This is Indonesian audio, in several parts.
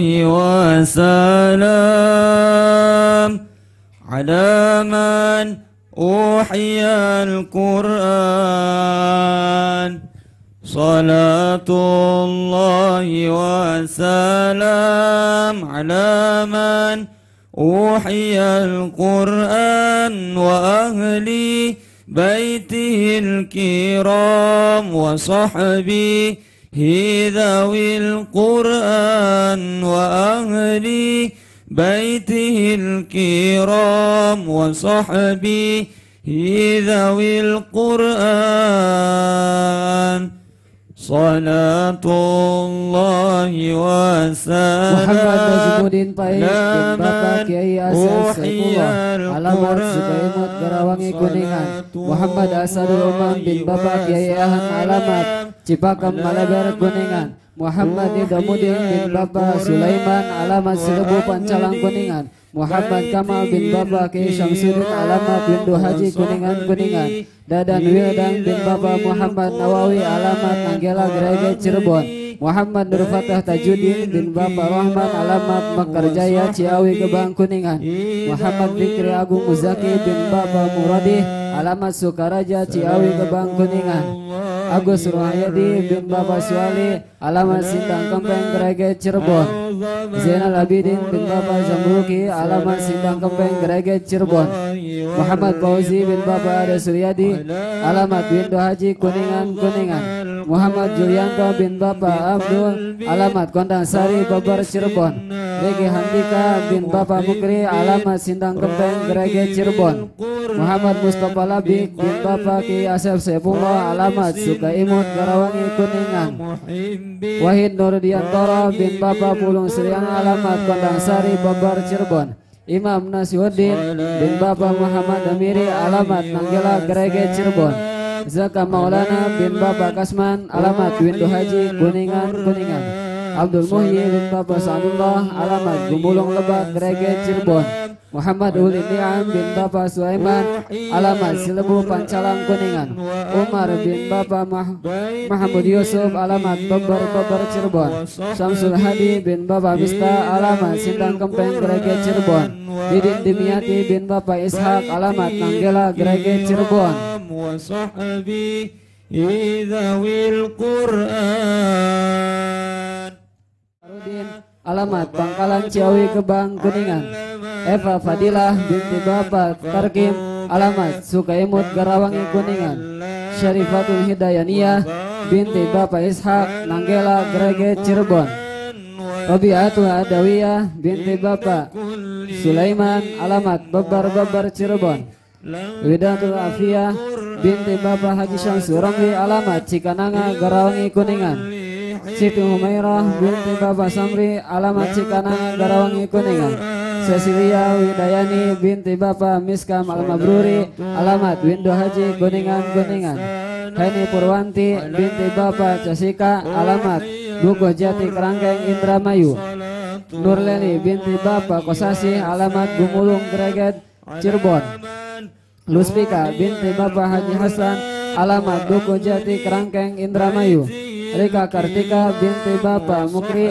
الله وسلام على من أوحي القرآن. صلاة الله وسلام على من أوحي القرآن وأهل بيته الكرام وصحبه ذوي القرآن وأهلي بيته الكرام وصحبي ذوي القرآن صلاة الله وسلام على من أوحي القرآن Muhammad Asadul Umam bin Bapak Kiai Ahmad Alamat Cipakam Malabar Kuningan. Muhammad Idamuddin bin Bapak Sulaiman Alamat Selebu Pancalang Kuningan. Muhammad Kamal bin Bapak Kiai Syamsuddin Alamat Windu Haji Kuningan Kuningan. Dadan Wildan bin Bapak Muhammad Nawawi Alamat Nanggela Gerege Cirebon. Muhammad Nur Fatah Tajuddin bin Bapak Rahman Alamat Mekarjaya Ciawi Gebang Kuningan. Muhammad Fikri Agung Muzaki bin Bapak Muradi Alamat Sukaraja Ciawi Gebang Kuningan Agus Ruhayadi bin Bapak Suali Alamat Sintang Kempeng Gerege Cirebon. Zainal Abidin bin Bapak Zamruki Alamat Sintang Kempeng Gerege Cirebon Muhammad Fauzi bin Bapak Ada Suryadi Alamat Windu Haji Kuningan Kuningan. Muhammad Julianto bin Bapak Abdul Alamat Kondang Sari Babar Cirebon. Regi Handika bin Bapak Mukri Alamat Sindang Kempeng Gerege Cirebon. Muhammad Mustafa Labik bin Bapak Ki Asep Sepullah Alamat Sukaimut Garawangi Kuningan. Wahid Nurdiantoro bin Bapak Pulung Seriang Alamat Kondang Sari Babar Cirebon Imam Nasihuddin bin Bapak Muhammad Amiri Alamat Nanggela Gerege Cirebon. Zaka Maulana bin Bapak Kasman Alamat Windu Haji Kuningan Kuningan. Abdul Muhyi bin Bapak Sa'adullah Alamat Gumulung Lebak Gerege Cirebon. Muhammad Uli Niam bin Bapak Sulaiman Alamat Silebu Pancalang Kuningan. Umar bin Bapak Mah Mahamud Yusuf Alamat Beber Beber Cirebon. Samsul Hadi bin Bapak Mista Alamat Sintang Kempeng Gerege Cirebon Didin Dimyati bin Bapak Ishak alamat Nanggela Gerege Cirebon. Alamat Pangkalan Ciawi Kebang Kuningan. Eva Fadilah binti Bapak Tarkim alamat Sukaimut Garawangi Kuningan. Syarifatul Hidayaniyah binti Bapak Ishak Nanggela Gerege Cirebon. Robiatul Adawiyah binti Bapak Sulaiman Alamat Bebar Cirebon. Widatul Afiyah binti Bapak Haji Syamsu Ramli Alamat Cikananga Garawangi Kuningan. Siti Humairah binti Bapak Samri Alamat Cikananga Garawangi Kuningan. Cecilia Widayani binti Bapak Miskam Al-Mabruri Alamat Windu Haji Kuningan Kuningan. Heni Purwanti binti Bapak Casika Alamat Buko Jati Kerangkeng Indramayu. Nurleni binti Bapak Kosasi Alamat Gumulung Greget Cirebon. Luspika binti Bapak Haji Hasan Alamat Duku Jati Kerangkeng Indramayu. Rika Kartika binti Bapak Mukri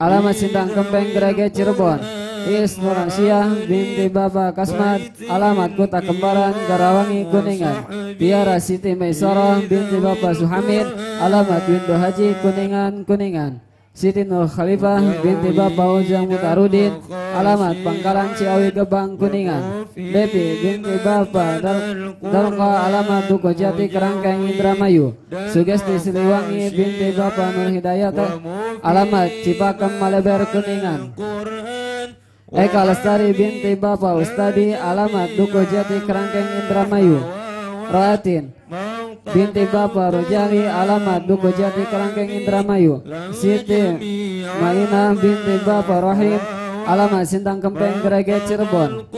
Alamat Sintang Kempeng Gerege Cirebon Is Nurasyah binti Bapak Kasmat Alamat Kota Kembaran Garawangi Kuningan. Tiara Siti Maisoro binti Bapak Suhamid Alamat Windu Haji Kuningan Kuningan. Siti Nur Khalifah binti Bapak Ujang Mutarudin Alamat Pangkalan Ciawi Gebang Kuningan. Depi binti Bapak Dar Darka Alamat Duko Jati Kerangkeng Indramayu. Sugesti Siliwangi binti Bapak Nur Hidayat Alamat Cipakam Maleber Kuningan Eka Lestari binti Bapak Ustadi Alamat Duko Jati Kerangkeng Indramayu. Roatin. Binti Bapak Rojali Alamat Duko Jati Kerangkeng Indramayu. Siti Maina binti Bapak Rohim Alamat Sintang Kempeng Gerege Cirebon.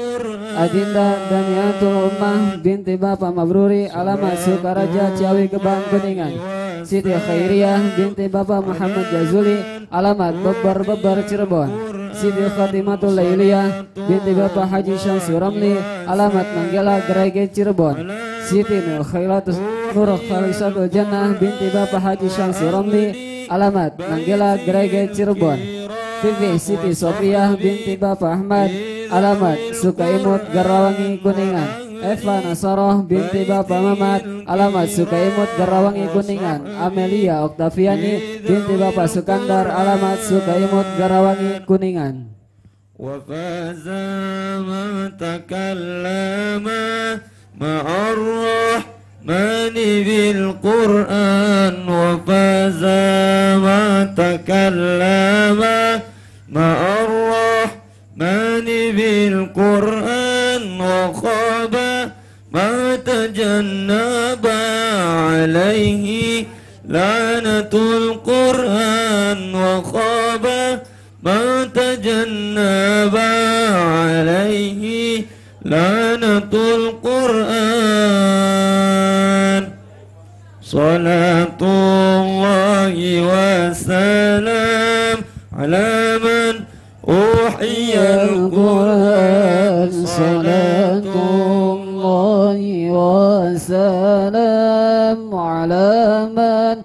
Adinda Daniatul Ummah binti Bapak Mabruri Alamat Sukaraja Ciawi Gebang Kuningan. Siti Khairiyah binti Bapak Muhammad Jazuli Alamat Bebar Bebar Cirebon Siti Khatimatul Lailiyah binti Bapak Haji Syamsi Ramli Alamat Nanggela Gerege Cirebon. Siti Nur Khailatus Nur Khalisatul Jannah binti Bapak Haji Syamsi Ramli Alamat Nanggela Gerege Cirebon. Vivi Siti Sofiah binti Bapak Ahmad Alamat Sukaimut Garawangi Kuningan Eva Nasoroh binti Bapak Mamat Alamat Sukaimut Garawangi Kuningan Amelia Oktaviani binti Bapak Sukandar Alamat Sukaimut Garawangi Kuningan وفاز من تكلم مع الرحمن بالقرآن وفاز من تكلم مع لعنة القرآن. صلاة الله وسلام على من أوحي القرآن. صلاة الله وسلام على من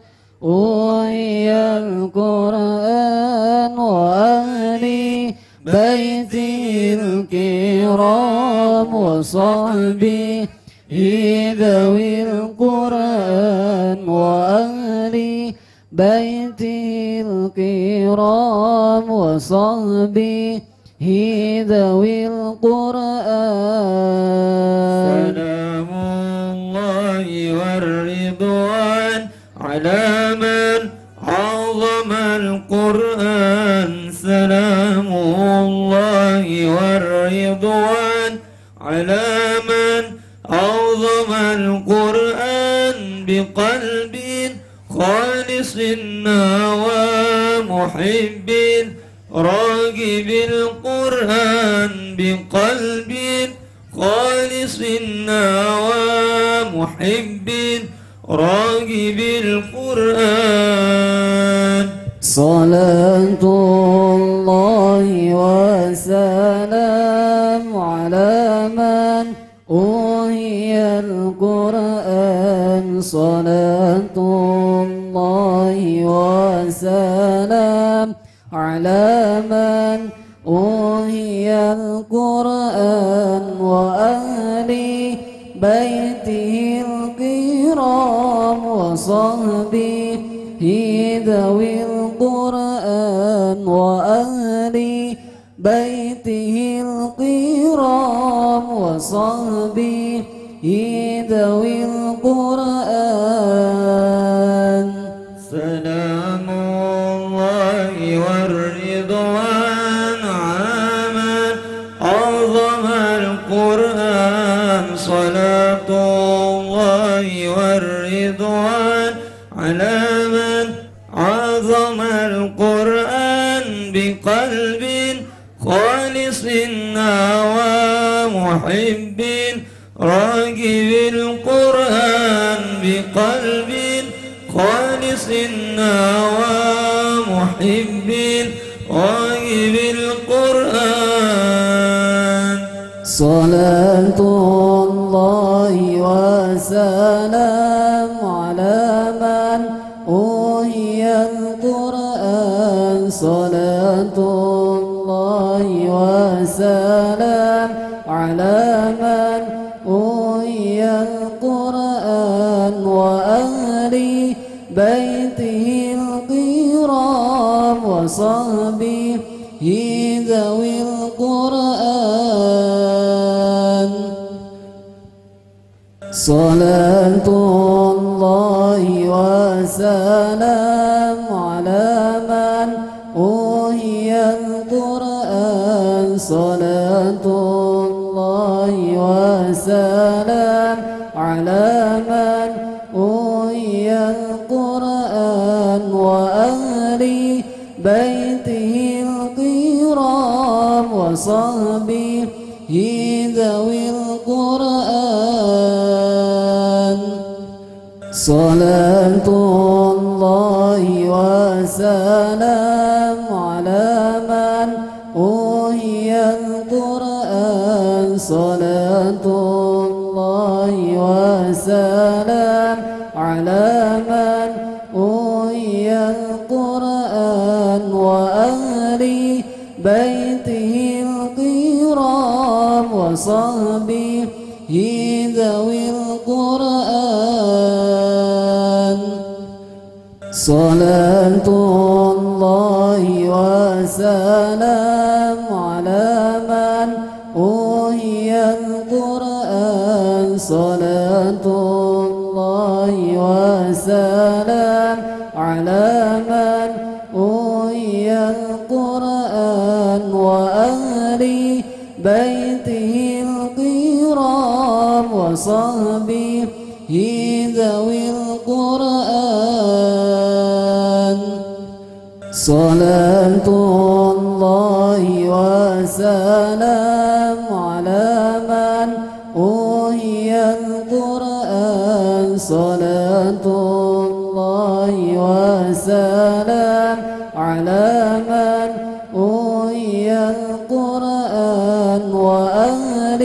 أوحي القرآن. وأهل بيته الكرام. وصحبه ذوي القرآن وأهل بيته الكرام وصحبه ذوي القرآن. سلام الله والرضوان على من عظم القرآن. سلام الله والرضوان على من عظم القرآن بقلب خالص ومحب راغب القرآن بقلب خالص ومحب راغب القرآن. صلاة الله وسلام القرآن صلاة الله وسلام على من أوحي القرآن وأهل بيته الكرام وصحبه ذوي القرآن وأهل بيته الكرام وصحبه صلاة الله والرضوان على من عظم القرآن بقلب خالص ومحب راغب القرآن بقلب خالص ومحب راغب القرآن. صلاة الله وسلام على من أوحي القرآن. صلاة الله وسلام على من أوحي القرآن وأهل بيته الكرام وصحبه ذوي صلاة الله وسلام على من أوحي القرآن. صلاة الله وسلام على من أوحي القرآن وأهل بيته الكرام وصحبه صلاة الله وسلام على من أوحي القرآن. صلاة صلاة الله وسلام على من أوهي القرآن. صلاة الله وسلام على من أوهي القرآن وأهل بيته الكرام وصحبه ذوي صلاة الله وسلام على من أوهي القرآن. صلاة الله وسلام على من أوهي القرآن وأهل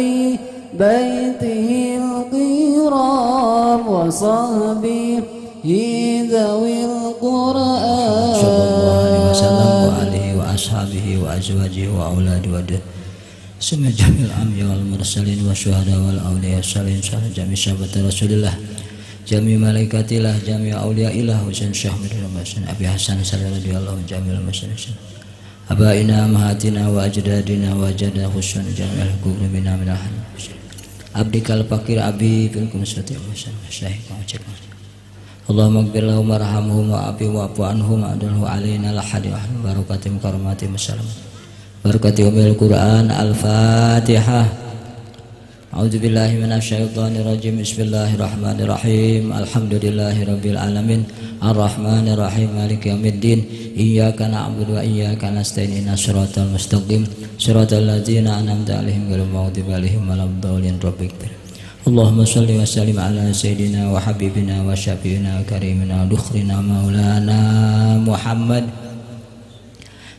بيته الكرام وصحبه ذوي wasallam wa alihi wa ashabihi wa azwajihi wa auladi wa Sumi jamil amya wal mursalin wa syuhada wal awliya salin Salah jami sahabat rasulillah. Jami malaikatilah jami awliya ilah Husain Syah Muhammad Hasan Abi Hasan Sallallahu radiyallahu jamil masyarakat Abaina mahatina wa ajdadina wa jada husun jamil kubri minah minah Abdikal pakir abi bilkum sati Husain Syahid Muhammad Allahumma gfir lahum warhamhum wa afi wa afu anhum adalhu alaina lahadi wa barakatim karamatim salam. Barakati umil Quran al-Fatihah A'udzu billahi minasyaitonir rajim. Bismillahirrahmanirrahim. Alhamdulillahi rabbil alamin. Arrahmanir rahim Maliki yaumiddin. Iyyaka na'budu wa iyyaka nasta'in. Ihdinas siratal mustaqim. Siratal ladzina an'amta 'alaihim ghairil maghdubi 'alaihim waladdallin Rabbighfir اللهم صل وسلم على سيدنا وحبيبنا وشفينا وكريمنا ودخرنا مولانا محمد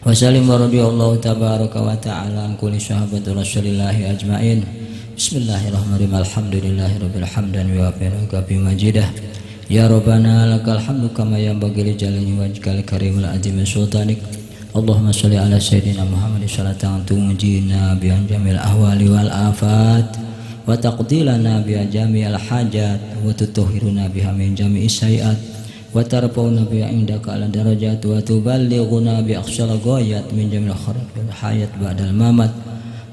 وسلم ورضي الله تبارك وتعالى عن كل صحابة رسول الله أجمعين بسم الله الرحمن الرحيم الحمد لله رب الحمد ويوافي وكفي مجيده يا ربنا لك الحمد كما ينبغي لجلال وجهك الكريم العظيم سلطانك اللهم صل على سيدنا محمد صلاة تنجينا بأنجم الأهوال والآفات wa taqdilana jami al-hajat, wa tutahhiruna biha min jami'is sayiat wa tarfauna biha indaka ala darajat wa tuballighuna bi aqsal ghayat min jami'il kharab wal hayat ba'dal mamat.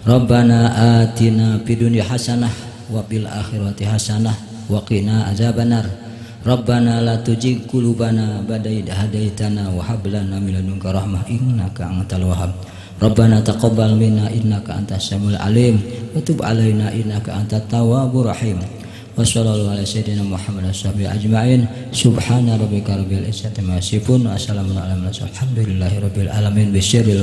Rabbana atina fid dunya hasanah wa bil akhirati hasanah wa qina azabannar. Rabbana la tujig qulubana badai idh hadaitana wa hab lana rahmah innaka antal Rabbana taqabbal minna innaka antas samiul alim wa tub alaina innaka antat tawwabur rahim. Wa sallallahu ala sayyidina Muhammad ashabi ajmain. Subhana rabbika rabbil izzati ma yasifun. Assalamu warahmatullahi wabarakatuh. Alhamdulillahi alamin. Bisyiril